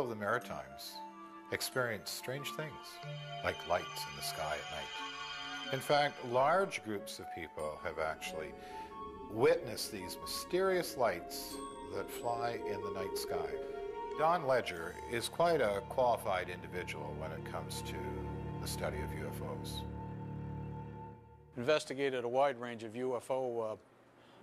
of the Maritimes experience strange things, like lights in the sky at night. In fact, large groups of people have actually witnessed these mysterious lights that fly in the night sky. Don Ledger is quite a qualified individual when it comes to the study of UFOs. Investigated a wide range of UFO uh,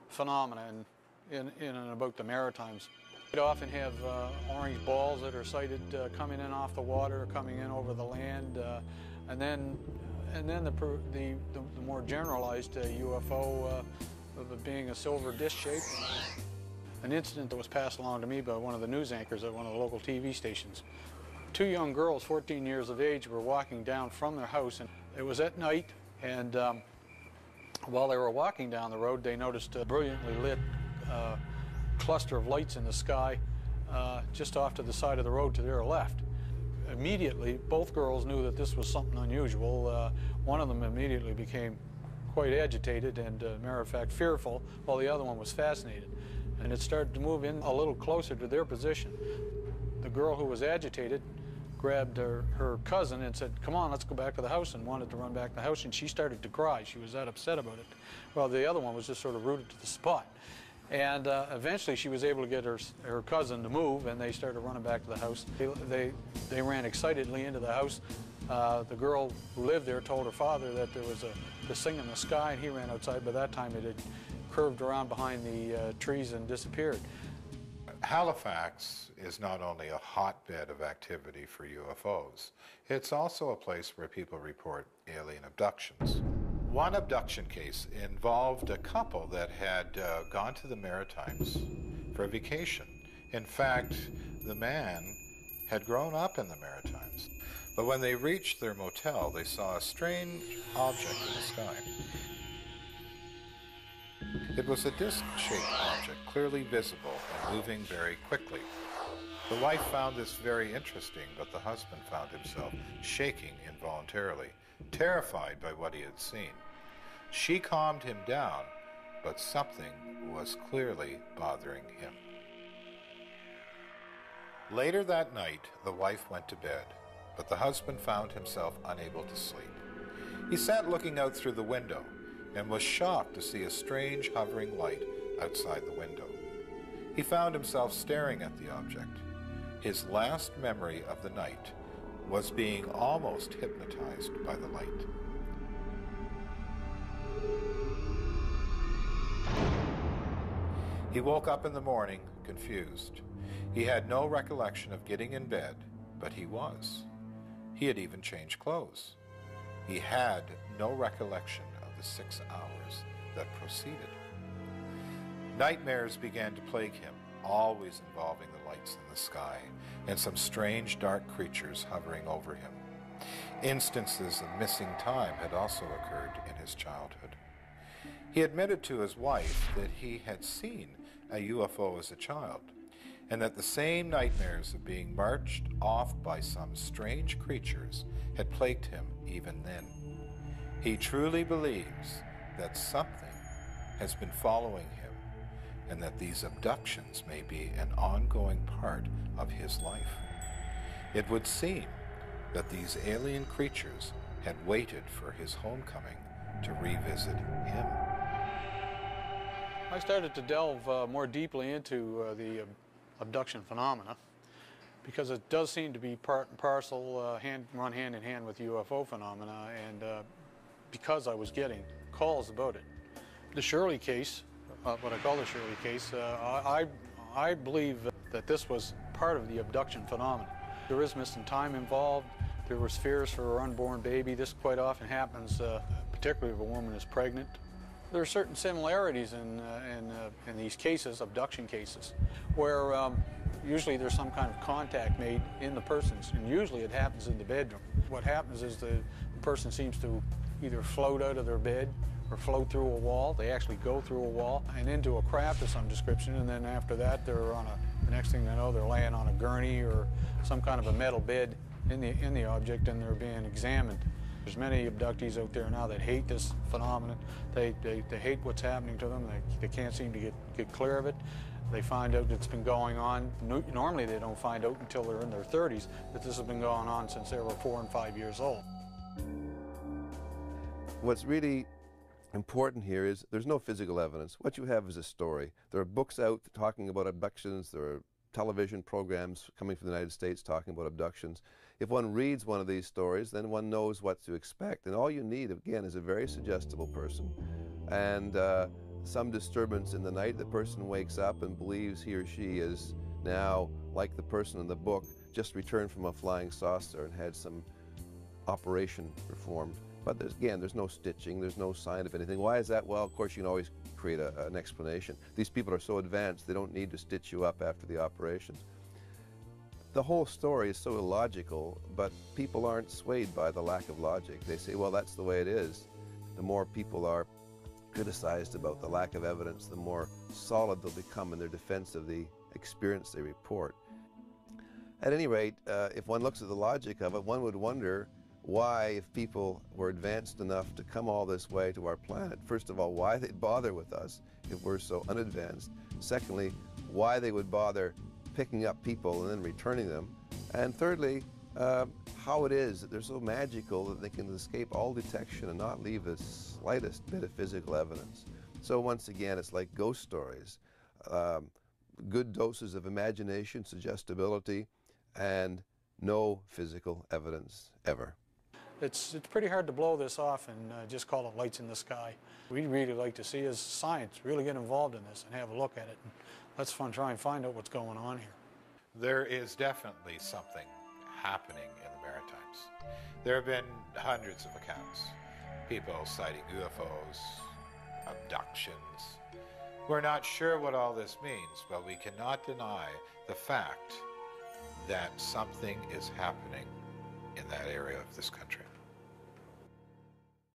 phenomena in, in, in and about the Maritimes. We'd often have uh, orange balls that are sighted uh, coming in off the water, coming in over the land, uh, and then and then the the, the, more generalized UFO uh, of it being a silver disc shape. An incident that was passed along to me by one of the news anchors at one of the local TV stations. Two young girls, 14 years of age, were walking down from their house, and it was at night. And um, while they were walking down the road, they noticed a brilliantly lit uh, cluster of lights in the sky uh, just off to the side of the road to their left. Immediately, both girls knew that this was something unusual. Uh, one of them immediately became quite agitated and, uh, matter of fact, fearful, while the other one was fascinated. And it started to move in a little closer to their position. The girl who was agitated grabbed her, her cousin and said, come on, let's go back to the house, and wanted to run back to the house, and she started to cry. She was that upset about it. Well, the other one was just sort of rooted to the spot. And uh, eventually she was able to get her, her cousin to move, and they started running back to the house. They, they, they ran excitedly into the house. Uh, the girl who lived there told her father that there was a this thing in the sky, and he ran outside. By that time, it had curved around behind the uh, trees and disappeared. Halifax is not only a hotbed of activity for UFOs, it's also a place where people report alien abductions. One abduction case involved a couple that had uh, gone to the Maritimes for a vacation. In fact, the man had grown up in the Maritimes. But when they reached their motel, they saw a strange object in the sky. It was a disc shaped object, clearly visible and moving very quickly. The wife found this very interesting, but the husband found himself shaking involuntarily terrified by what he had seen. She calmed him down, but something was clearly bothering him. Later that night, the wife went to bed, but the husband found himself unable to sleep. He sat looking out through the window and was shocked to see a strange hovering light outside the window. He found himself staring at the object. His last memory of the night was being almost hypnotized by the light. He woke up in the morning confused. He had no recollection of getting in bed, but he was. He had even changed clothes. He had no recollection of the six hours that proceeded. Nightmares began to plague him always involving the lights in the sky and some strange dark creatures hovering over him. Instances of missing time had also occurred in his childhood. He admitted to his wife that he had seen a UFO as a child, and that the same nightmares of being marched off by some strange creatures had plagued him even then. He truly believes that something has been following him and that these abductions may be an ongoing part of his life. It would seem that these alien creatures had waited for his homecoming to revisit him. I started to delve uh, more deeply into uh, the uh, abduction phenomena because it does seem to be part and parcel, uh, hand, run hand in hand with UFO phenomena, and uh, because I was getting calls about it. The Shirley case uh, what I call the Shirley case, I, I believe that this was part of the abduction phenomenon. There is missing time involved. There was fears for her unborn baby. This quite often happens, uh, particularly if a woman is pregnant. There are certain similarities in, uh, in, uh, in these cases, abduction cases, where um, usually there's some kind of contact made in the persons, and usually it happens in the bedroom. What happens is the, person seems to either float out of their bed or float through a wall. They actually go through a wall and into a craft of some description, and then after that, they're on a. The next thing they know, they're laying on a gurney or some kind of a metal bed in the in the object, and they're being examined. There's many abductees out there now that hate this phenomenon. They, they, they hate what's happening to them. They, they can't seem to get, get clear of it. They find out it's been going on. Normally, they don't find out until they're in their 30s that this has been going on since they were four and five years old. What's really important here is there's no physical evidence. What you have is a story. There are books out talking about abductions. There are television programs coming from the United States talking about abductions. If one reads one of these stories, then one knows what to expect. And all you need, again, is a very suggestible person and uh, some disturbance in the night. The person wakes up and believes he or she is now, like the person in the book, just returned from a flying saucer and had some operation performed. But there's, again, there's no stitching, there's no sign of anything. Why is that? Well, of course, you can always create a, an explanation. These people are so advanced, they don't need to stitch you up after the operations. The whole story is so illogical, but people aren't swayed by the lack of logic. They say, well, that's the way it is. The more people are criticized about the lack of evidence, the more solid they'll become in their defense of the experience they report. At any rate, uh, if one looks at the logic of it, one would wonder why, if people were advanced enough to come all this way to our planet, first of all, why they'd bother with us if we're so unadvanced. Secondly, why they would bother picking up people and then returning them. And thirdly, uh, how it is that they're so magical that they can escape all detection and not leave the slightest bit of physical evidence. So once again, it's like ghost stories. Um, good doses of imagination, suggestibility, and no physical evidence ever. It's, it's pretty hard to blow this off and uh, just call it lights in the sky. We'd really like to see as science really get involved in this and have a look at it. And let's fun, try and find out what's going on here. There is definitely something happening in the Maritimes. There have been hundreds of accounts. People sighting UFOs, abductions. We're not sure what all this means, but we cannot deny the fact that something is happening in that area of this country.